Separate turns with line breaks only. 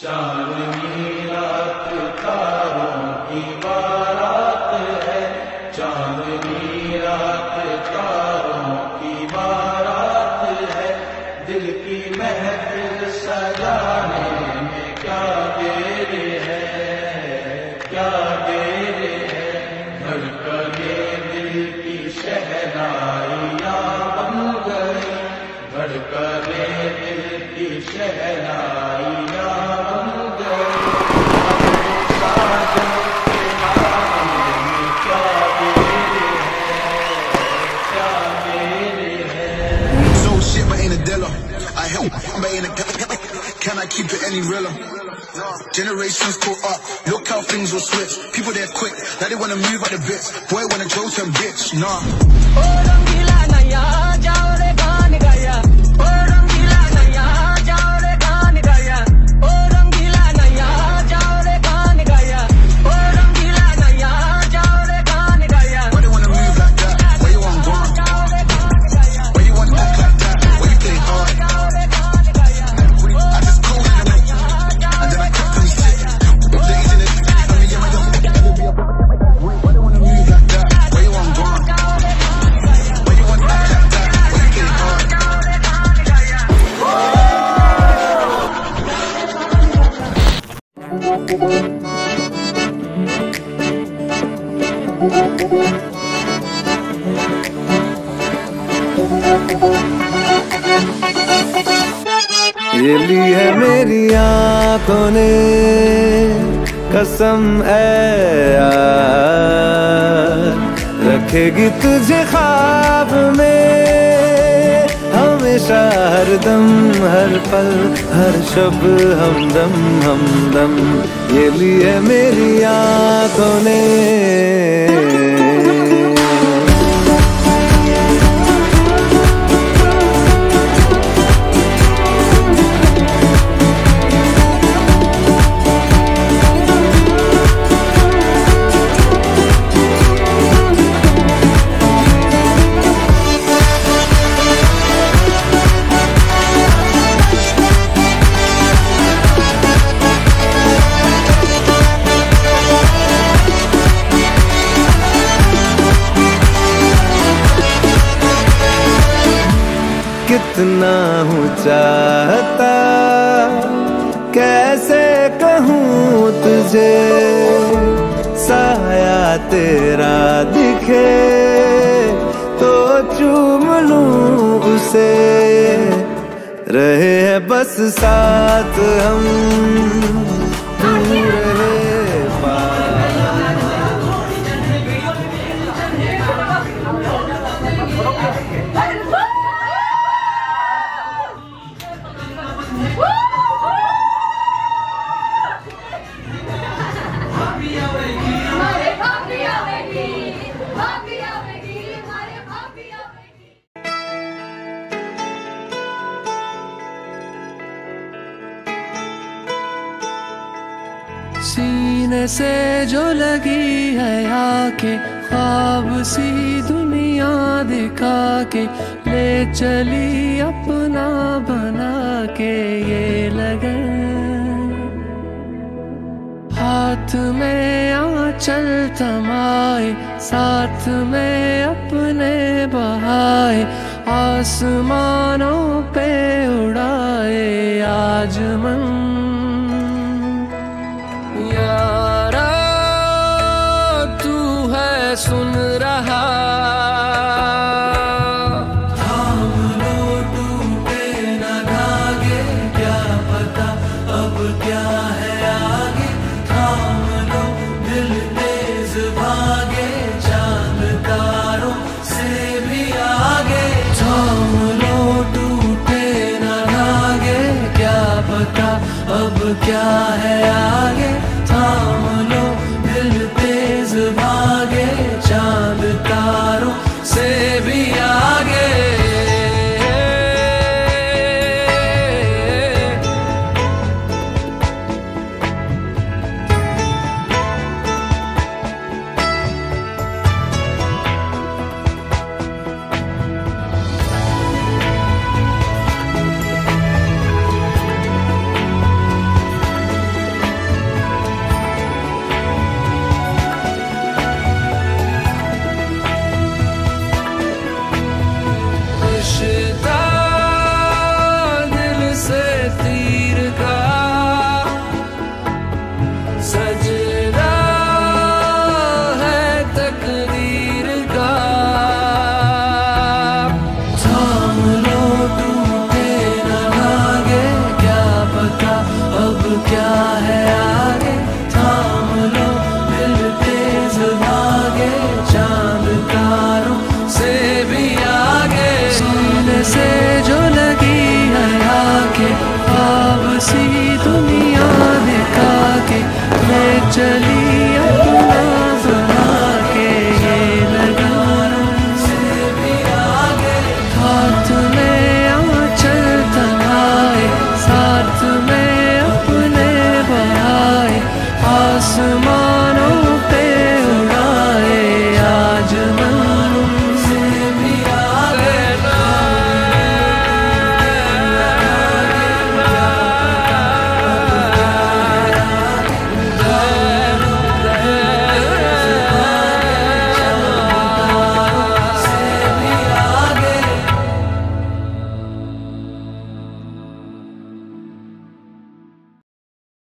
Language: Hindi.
चांदनी रात तारों की बारात है चांदनी रात तारों की बारात है, दिल की महफिल सजाने में क्या देर है, क्या देर है, धड़कने दिल की शहनाइयाँ बन गई, धड़कने दिल की शहनाइयाँ
any realer? Generations caught up, look how things will switch. People there quick, now they wanna move out the bits. Boy wanna joke and bitch, nah.
ये ली है मेरी आँखों ने। कसम यार। रखेगी तुझे ख्वाब में। हमेशा हर दम, हर पल, हर शब, हमदम हमदम। ये है मेरी आँखों ने। कितना हूँ चाहता, कैसे कहूँ तुझे? साया तेरा दिखे तो चूम लूँ उसे। रहे हैं बस साथ हम।
सीने से जो लगी है आके ख्वाब सी दुनिया दिखा के ले चली अपना बना के ये लगन हाथ में आंचल थमाए, साथ में अपने बहाए, आसमानों पे उड़ाए, आज मन सुन रहा। अब क्या है आगे?